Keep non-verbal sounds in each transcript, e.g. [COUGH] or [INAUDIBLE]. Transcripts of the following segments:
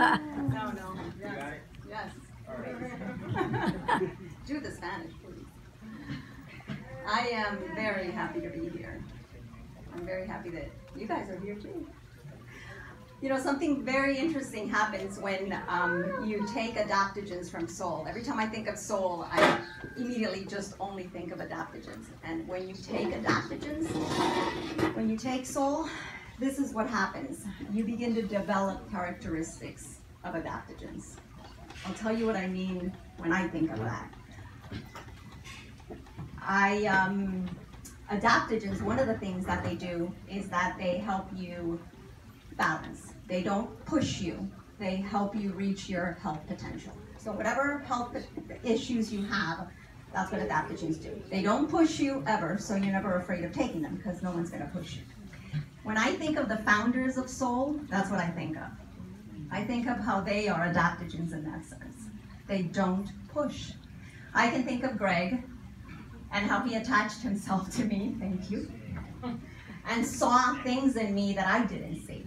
No, no, yes, yes. Do the Spanish, please. I am very happy to be here. I'm very happy that you guys are here too. You know, something very interesting happens when um, you take adaptogens from Solle. Every time I think of Solle, I immediately just only think of adaptogens. And when you take adaptogens, when you take Solle, this is what happens. You begin to develop characteristics of adaptogens. I'll tell you what I mean when I think of that. I um, adaptogens. One of the things that they do is that they help you balance. They don't push you. They help you reach your health potential. So whatever health issues you have, that's what adaptogens do. They don't push you ever, so you're never afraid of taking them because no one's going to push you. When I think of the founders of Solle, that's what I think of. I think of how they are adaptogens in that sense. They don't push. I can think of Greg and how he attached himself to me, thank you, and saw things in me that I didn't see.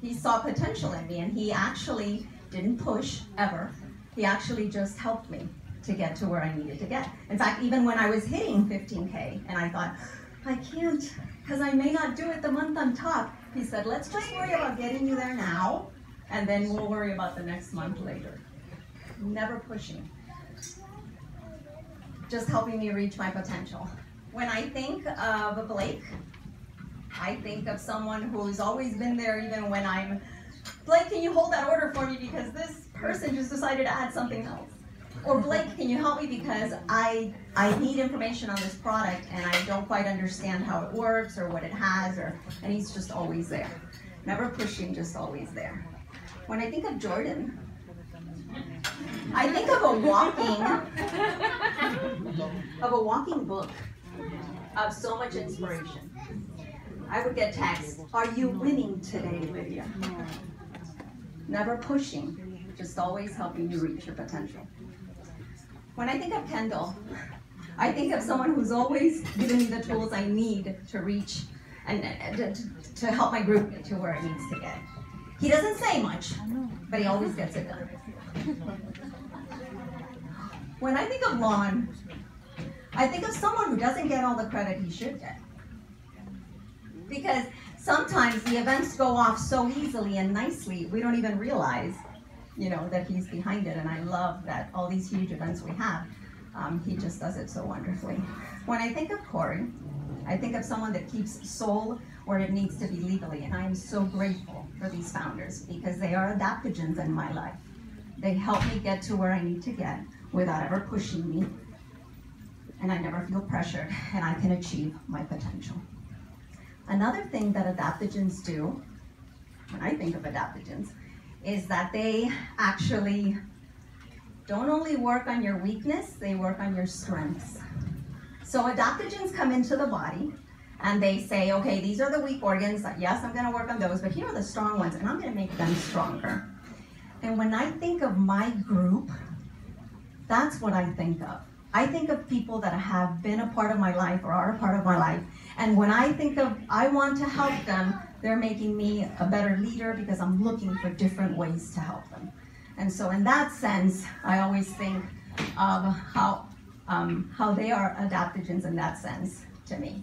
He saw potential in me and he actually didn't push ever. He actually just helped me to get to where I needed to get. In fact, even when I was hitting 15K and I thought, I can't, because I may not do it the month on top, he said, let's just worry about getting you there now, and then we'll worry about the next month later. Never pushing. Just helping me reach my potential. When I think of Blake, I think of someone who's always been there even when I'm, Blake, can you hold that order for me because this person just decided to add something else? Or Blake, can you help me because I I need information on this product and I don't quite understand how it works or what it has or and he's just always there. Never pushing, just always there. When I think of Jordan, I think of a walking of a walking book of so much inspiration. I would get texts, are you winning today, Lidia? Never pushing, just always helping you reach your potential. When I think of Kendall, I think of someone who's always given me the tools I need to reach and to, to help my group get to where it needs to get. He doesn't say much, but he always gets it done. When I think of Lon, I think of someone who doesn't get all the credit he should get. Because sometimes the events go off so easily and nicely, we don't even realize you know, that he's behind it. And I love that all these huge events we have, um, he just does it so wonderfully. When I think of Corey, I think of someone that keeps Solle where it needs to be legally. And I am so grateful for these founders because they are adaptogens in my life. They help me get to where I need to get without ever pushing me. And I never feel pressured and I can achieve my potential. Another thing that adaptogens do, when I think of adaptogens, is that they actually don't only work on your weakness, they work on your strengths. So adaptogens come into the body and they say, okay, these are the weak organs. Yes, I'm gonna work on those, but here are the strong ones and I'm gonna make them stronger. And when I think of my group, that's what I think of. I think of people that have been a part of my life or are a part of my life. And when I think of, I want to help them, they're making me a better leader because I'm looking for different ways to help them. And so in that sense, I always think of how, um, how they are adaptogens in that sense to me.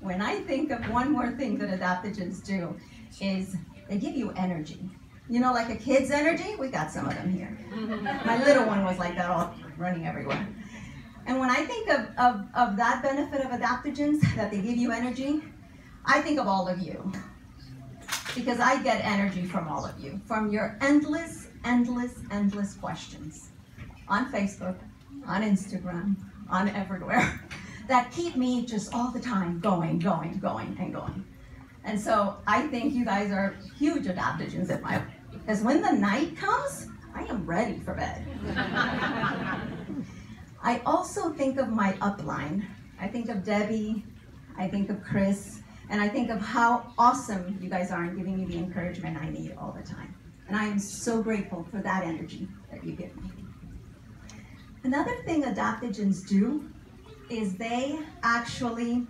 When I think of one more thing that adaptogens do is they give you energy. You know, like a kid's energy, we got some of them here. My little one was like that, all running everywhere. And when I think of, of, of that benefit of adaptogens, that they give you energy, I think of all of you because I get energy from all of you, from your endless, endless, endless questions on Facebook, on Instagram, on everywhere [LAUGHS] that keep me just all the time going, going, going, and going. And so I think you guys are huge adaptogens in my because when the night comes, I am ready for bed. [LAUGHS] I also think of my upline. I think of Debbie, I think of Chris, and I think of how awesome you guys are in giving me the encouragement I need all the time. And I am so grateful for that energy that you give me. Another thing adaptogens do is they actually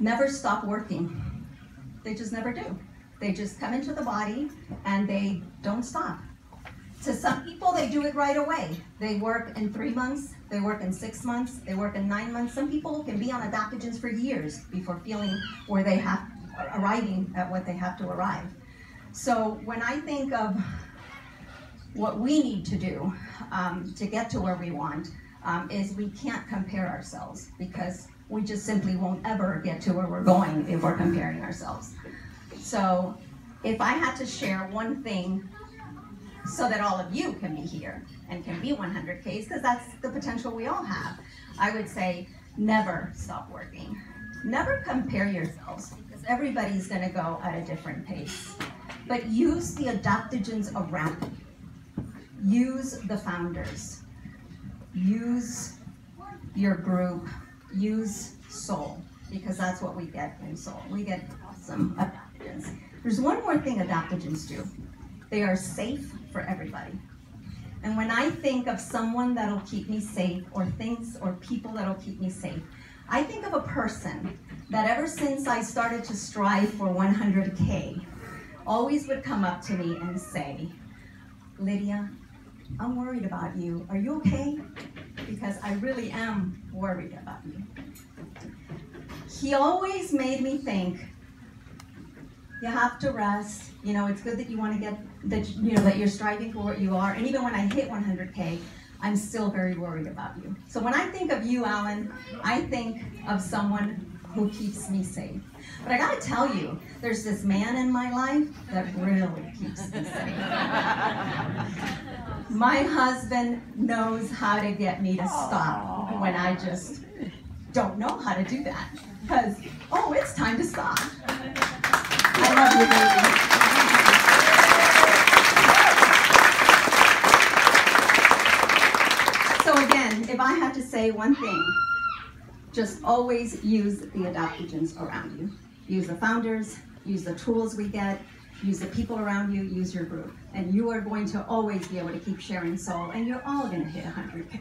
never stop working. They just never do. They just come into the body and they don't stop. To some people, they do it right away. They work in three months, they work in six months, they work in nine months. Some people can be on adaptogens for years before feeling where they have, arriving at what they have to arrive. So when I think of what we need to do um, to get to where we want, um, is we can't compare ourselves because we just simply won't ever get to where we're going if we're comparing ourselves. So if I had to share one thing so that all of you can be here and can be 100Ks, because that's the potential we all have, I would say never stop working. Never compare yourselves, because everybody's gonna go at a different pace. But use the adaptogens around you. Use the founders. Use your group. Use Solle, because that's what we get in Solle. We get awesome adaptogens. There's one more thing adaptogens do. They are safe for everybody. And when I think of someone that'll keep me safe, or things or people that'll keep me safe, I think of a person that ever since I started to strive for 100K, always would come up to me and say, Lidia, I'm worried about you. Are you okay? Because I really am worried about you. He always made me think, you have to rest. You know, it's good that you want to get that you know that you're striving for what you are. And even when I hit 100k, I'm still very worried about you. So when I think of you, Alan, I think of someone who keeps me safe. But I gotta tell you, there's this man in my life that really keeps me safe. [LAUGHS] my husband knows how to get me to stop when I just don't know how to do that. Because, oh, it's time to stop. So again, if I had to say one thing, just always use the adaptogens around you. Use the founders, use the tools we get, use the people around you, use your group. And you are going to always be able to keep sharing Solle, and you're all going to hit 100K.